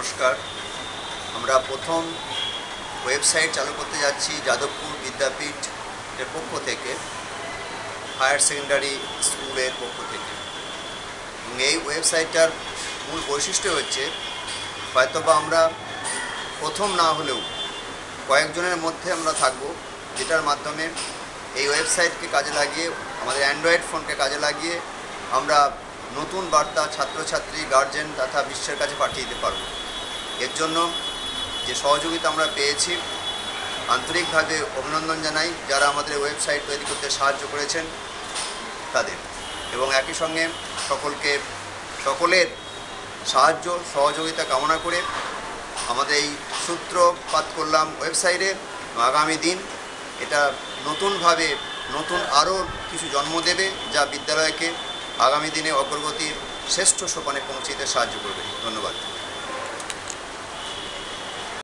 নমস্কার। আমরা প্রথম ওয়েবসাইট চালু করতে যাচ্ছি যাদবপুর বিদ্যাপীঠ এর পক্ষ থেকে হায়ার সেকেন্ডারি স্কুলের পক্ষ থেকে। এই ওয়েবসাইটটার মূল বৈশিষ্ট্য হচ্ছে, হয়তোবা আমরা প্রথম না হলেও কয়েকজনের মধ্যে আমরা থাকব, যেটার মাধ্যমে এই ওয়েবসাইটকে কাজে লাগিয়ে, আমাদের অ্যান্ড্রয়েড ফোনকে কাজে লাগিয়ে আমরা নতুন বার্তা ছাত্রছাত্রী গার্জেন তথা বিশ্বের কাছে পাঠিয়ে দিতে পারব। এর জন্য যে সহযোগিতা আমরা পেয়েছি, আন্তরিকভাবে অভিনন্দন জানাই যারা আমাদের ওয়েবসাইট তৈরি করতে সাহায্য করেছেন তাদের। এবং একই সঙ্গে সকলকে, সকলের সাহায্য, সহযোগিতা কামনা করে আমাদের এই সূত্রপাত করলাম ওয়েবসাইটে আগামী দিন এটা নতুনভাবে, নতুন আরও কিছু জন্ম দেবে যা বিদ্যালয়কে আগামী দিনে অগ্রগতির শ্রেষ্ঠ সোপানে পৌঁছে সাহায্য করবে। ধন্যবাদ।